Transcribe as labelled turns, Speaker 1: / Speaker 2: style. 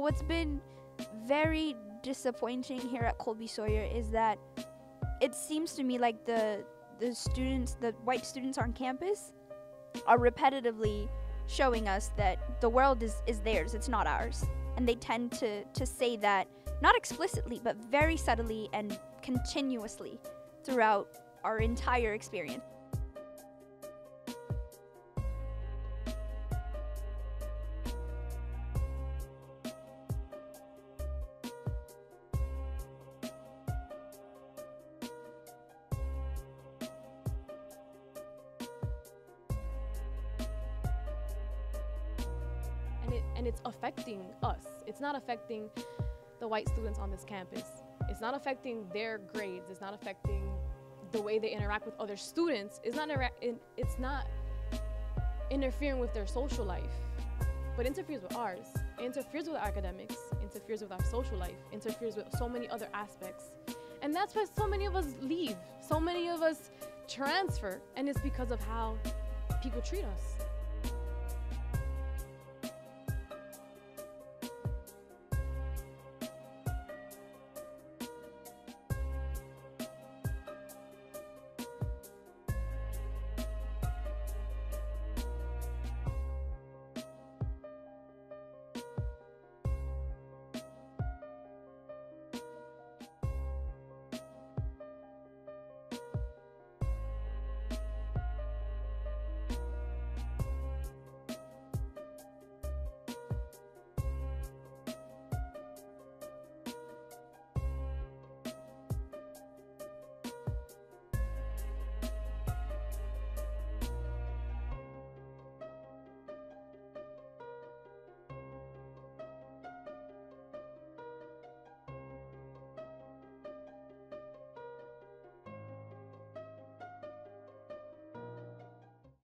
Speaker 1: But what's been very disappointing here at Colby Sawyer is that it seems to me like the the students, the white students on campus, are repetitively showing us that the world is, is theirs, it's not ours. And they tend to, to say that, not explicitly, but very subtly and continuously throughout our entire experience.
Speaker 2: And it and it's affecting us. It's not affecting the white students on this campus. It's not affecting their grades. It's not affecting the way they interact with other students. It's not it's not interfering with their social life, but interferes with ours. It interferes with academics. Interferes with our social life. Interferes with so many other aspects, and that's why so many of us leave. So many of us transfer, and it's because of how people treat us.